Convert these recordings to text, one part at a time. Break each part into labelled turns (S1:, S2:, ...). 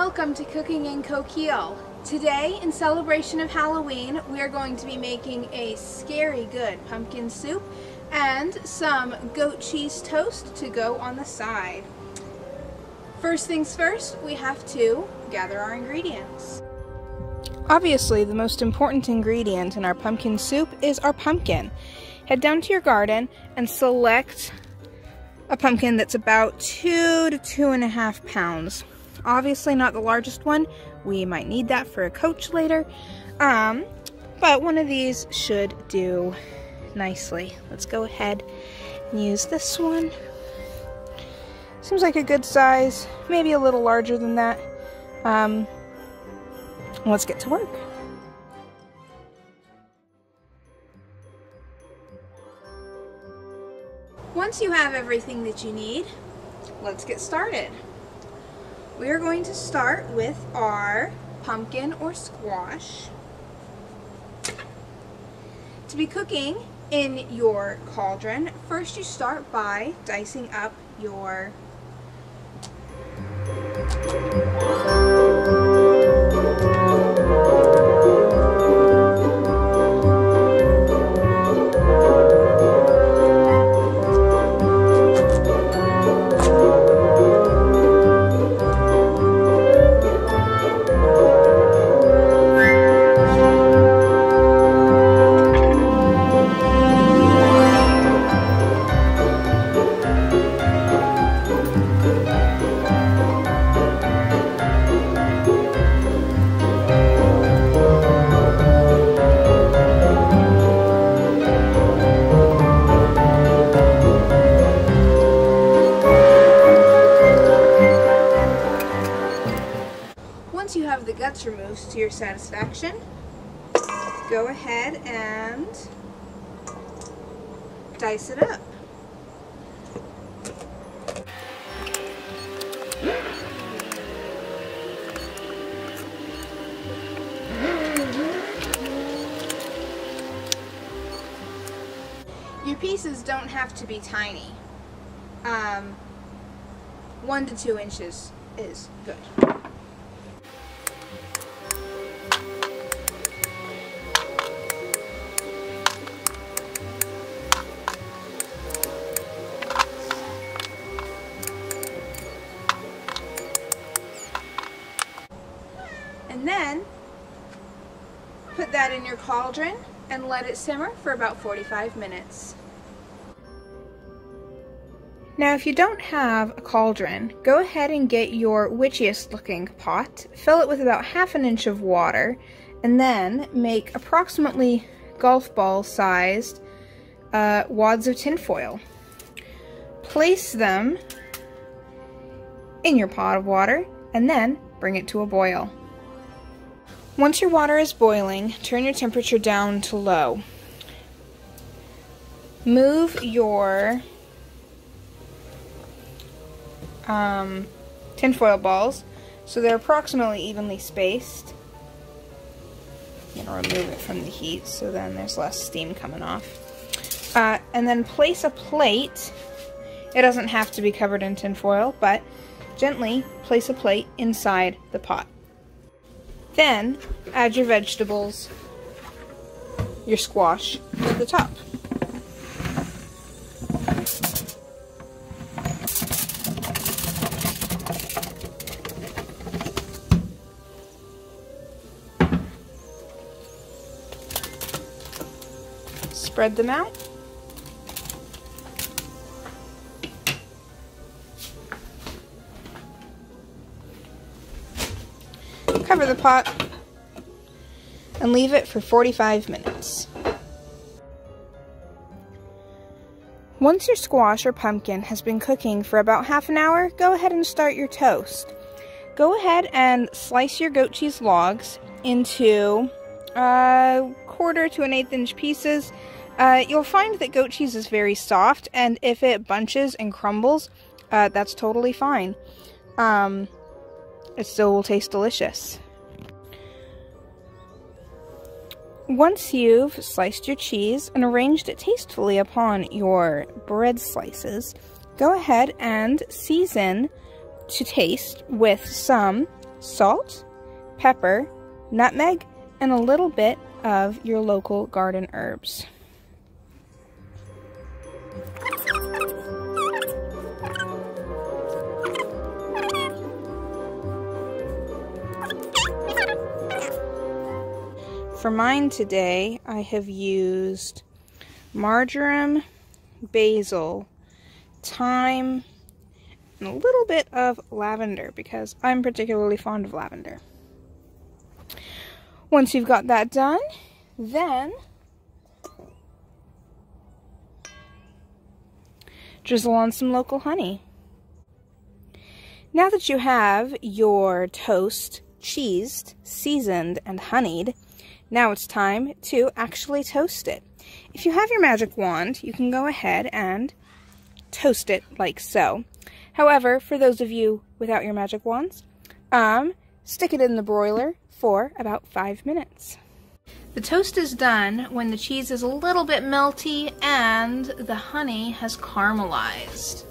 S1: welcome to Cooking in Coquille. Today, in celebration of Halloween, we are going to be making a scary good pumpkin soup and some goat cheese toast to go on the side. First things first, we have to gather our ingredients. Obviously, the most important ingredient in our pumpkin soup is our pumpkin. Head down to your garden and select a pumpkin that's about two to two and a half pounds. Obviously not the largest one. We might need that for a coach later. Um, but one of these should do nicely. Let's go ahead and use this one. Seems like a good size, maybe a little larger than that. Um, let's get to work. Once you have everything that you need, let's get started. We are going to start with our pumpkin or squash. To be cooking in your cauldron, first you start by dicing up your go ahead and dice it up. Your pieces don't have to be tiny. Um, one to two inches is good. And then put that in your cauldron and let it simmer for about 45 minutes. Now if you don't have a cauldron, go ahead and get your witchiest looking pot, fill it with about half an inch of water, and then make approximately golf ball sized uh, wads of tinfoil. Place them in your pot of water and then bring it to a boil. Once your water is boiling, turn your temperature down to low. Move your um, tinfoil balls so they're approximately evenly spaced. I'm going to remove it from the heat so then there's less steam coming off. Uh, and then place a plate. It doesn't have to be covered in tinfoil, but gently place a plate inside the pot. Then add your vegetables, your squash to the top. Spread them out. Cover the pot and leave it for 45 minutes. Once your squash or pumpkin has been cooking for about half an hour, go ahead and start your toast. Go ahead and slice your goat cheese logs into a quarter to an eighth inch pieces. Uh, you'll find that goat cheese is very soft, and if it bunches and crumbles, uh, that's totally fine. Um, it still will taste delicious. Once you've sliced your cheese and arranged it tastefully upon your bread slices, go ahead and season to taste with some salt, pepper, nutmeg, and a little bit of your local garden herbs. For mine today, I have used marjoram, basil, thyme, and a little bit of lavender because I'm particularly fond of lavender. Once you've got that done, then drizzle on some local honey. Now that you have your toast cheesed, seasoned, and honeyed, now it's time to actually toast it. If you have your magic wand, you can go ahead and toast it like so. However, for those of you without your magic wands, um, stick it in the broiler for about five minutes. The toast is done when the cheese is a little bit melty and the honey has caramelized.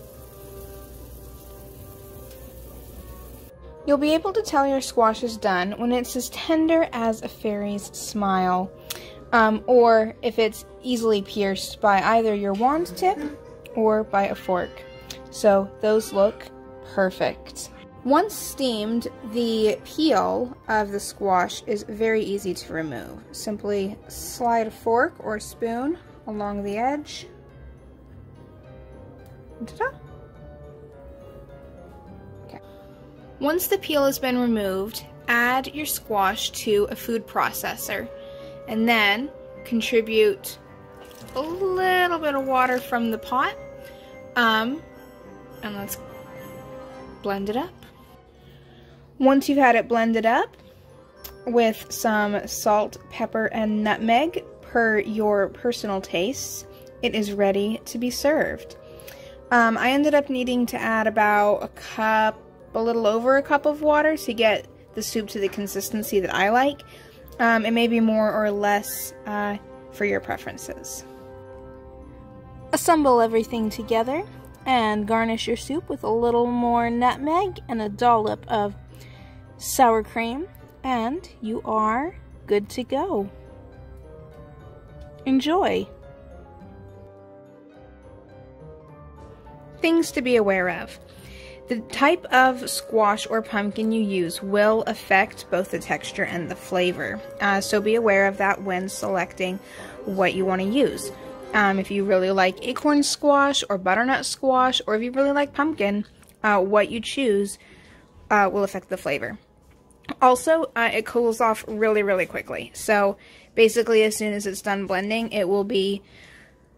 S1: You'll be able to tell your squash is done when it's as tender as a fairy's smile, um, or if it's easily pierced by either your wand tip or by a fork. So those look perfect. Once steamed, the peel of the squash is very easy to remove. Simply slide a fork or spoon along the edge. Ta-da! Once the peel has been removed, add your squash to a food processor and then contribute a little bit of water from the pot. Um, and let's blend it up. Once you've had it blended up with some salt, pepper, and nutmeg per your personal tastes, it is ready to be served. Um, I ended up needing to add about a cup a little over a cup of water to get the soup to the consistency that I like. Um, it may be more or less uh, for your preferences. Assemble everything together and garnish your soup with a little more nutmeg and a dollop of sour cream and you are good to go. Enjoy! Things to be aware of. The type of squash or pumpkin you use will affect both the texture and the flavor, uh, so be aware of that when selecting what you want to use. Um, if you really like acorn squash or butternut squash, or if you really like pumpkin, uh, what you choose uh, will affect the flavor. Also, uh, it cools off really, really quickly. So basically, as soon as it's done blending, it will be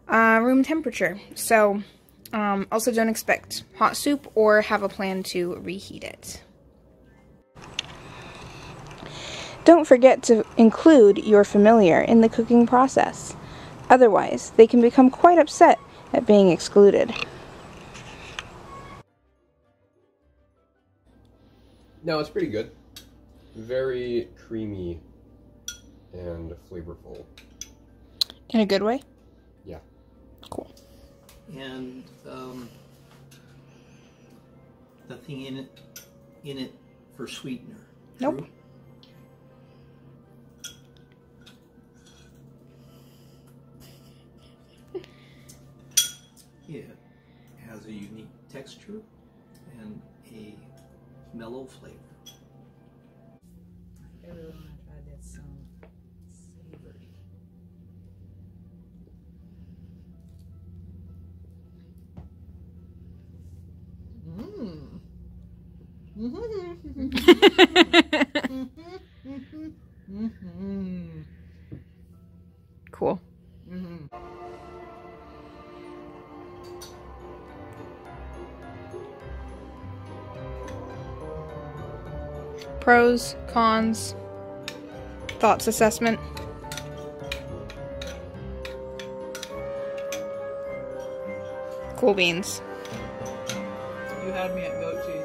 S1: uh, room temperature. So um, also, don't expect hot soup or have a plan to reheat it. Don't forget to include your familiar in the cooking process. Otherwise, they can become quite upset at being excluded.
S2: No, it's pretty good. Very creamy and flavorful.
S1: In a good way?
S2: Yeah.
S1: Cool
S3: and um, nothing in it in it for sweetener.
S1: Nope.
S3: True? It has a unique texture and a mellow flavor. Mm-hmm.
S1: cool. Mm-hmm. Pros, cons, thoughts assessment. Cool beans.
S4: You had me at goat cheese.